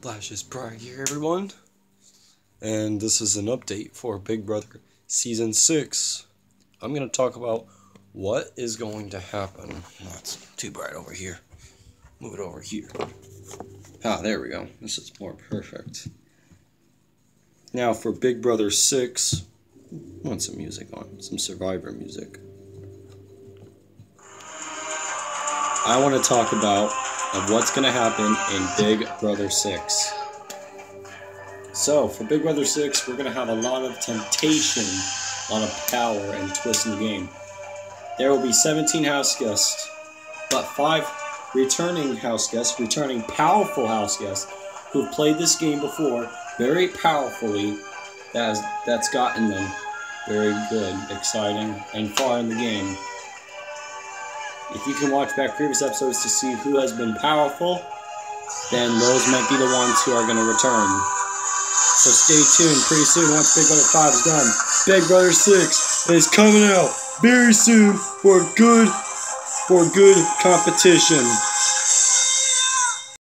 Flashes Pride here, everyone. And this is an update for Big Brother Season 6. I'm going to talk about what is going to happen. It's too bright over here. Move it over here. Ah, there we go. This is more perfect. Now, for Big Brother 6, I want some music on, some Survivor music. I want to talk about of what's going to happen in Big Brother 6. So, for Big Brother 6, we're going to have a lot of temptation, on a lot of power and twist in the game. There will be 17 house guests, but 5 returning house guests, returning powerful house guests who've played this game before very powerfully. That has, that's gotten them very good, exciting, and far in the game. If you can watch back previous episodes to see who has been powerful, then those might be the ones who are going to return. So stay tuned. Pretty soon, once Big Brother 5 is done, Big Brother 6 is coming out very soon for good for good competition.